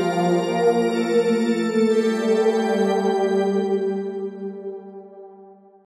Música